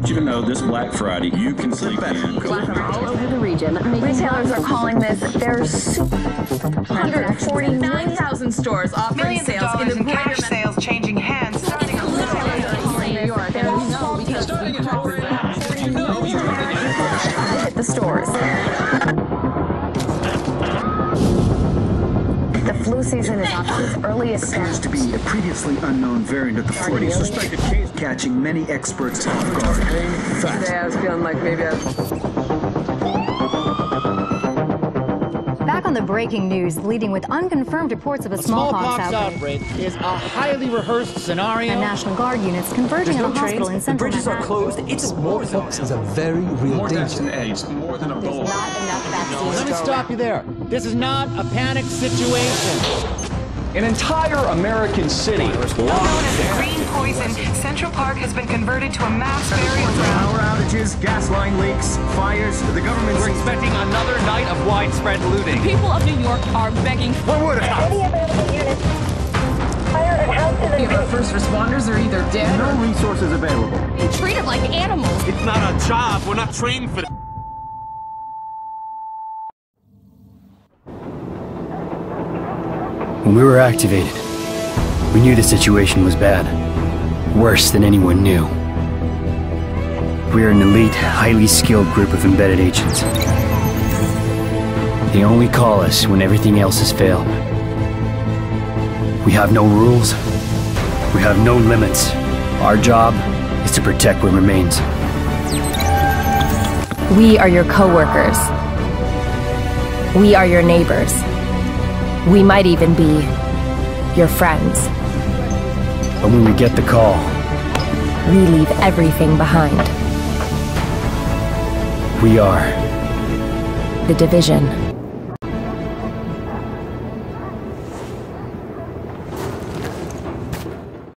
Did you know this Black Friday you can sleep in? all over the region. Retailers are calling this their super 149,000 stores offering sales in in the greater The flu season is off to its earliest appears to be a previously unknown variant of the flu, suspected case catching many experts off guard. Today I was feeling like maybe I Back on the breaking news, leading with unconfirmed reports of a, A smallpox, smallpox outbreak. outbreak is a highly rehearsed scenario. And National Guard units converging on a hospital in central Manhattan. Are closed. It's a smallpox is a very real More deaths danger. than AIDS, more than There's Ebola. Not enough vaccines Let me stop you there. This is not a panic situation. An entire American city Known as the Green Poison, Central Park has been converted to a mass burial ground. Power outages, gas line leaks, fires, the government We're expecting another night of widespread looting. People of New York are begging One would have first responders are either dead no resources available. or treated like animals. It's not our job. We're not trained for When we were activated, we knew the situation was bad. Worse than anyone knew. We are an elite, highly skilled group of embedded agents. They only call us when everything else has failed. We have no rules. We have no limits. Our job is to protect what remains. We are your coworkers. We are your neighbors. We might even be your friends. But when we get the call, We leave everything behind. we are The division.